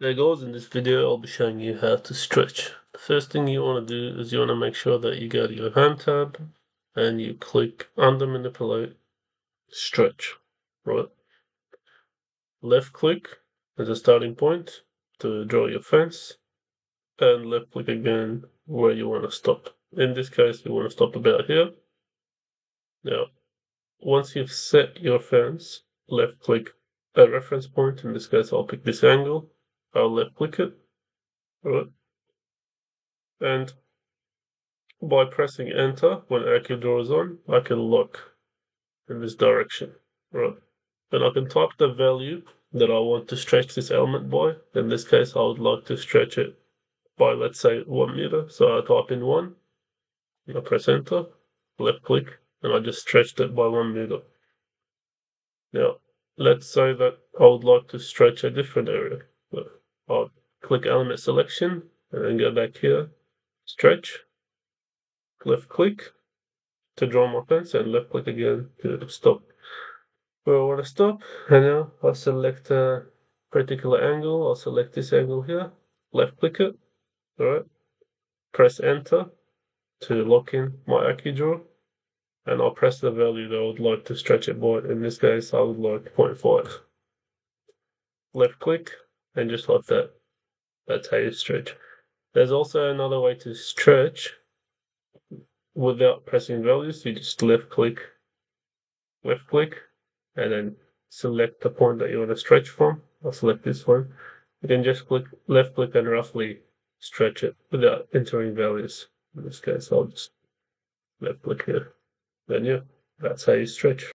There goes in this video I'll be showing you how to stretch. The first thing you want to do is you want to make sure that you go to your home tab and you click under manipulate stretch, right? Left click as a starting point to draw your fence and left click again where you want to stop. In this case you want to stop about here. Now once you've set your fence, left click a reference point, in this case I'll pick this angle I'll left click it, right? And by pressing enter when AccuDraw is on, I can look in this direction, right? And I can type the value that I want to stretch this element by. In this case, I would like to stretch it by, let's say, one meter. So I type in one, I press enter, left click, and I just stretched it by one meter. Now, let's say that I would like to stretch a different area. I'll click element selection and then go back here, stretch, left click to draw my fence and left click again to stop. Where I want to stop, and now I'll select a particular angle, I'll select this angle here, left click it, alright, press enter to lock in my AccuDraw, and I'll press the value that I would like to stretch it by, in this case I would like 0.5. Left click, and just like that. That's how you stretch. There's also another way to stretch without pressing values. You just left click, left click, and then select the point that you want to stretch from. I'll select this one. You can just click left click and roughly stretch it without entering values. In this case, I'll just left click here. Then yeah, that's how you stretch.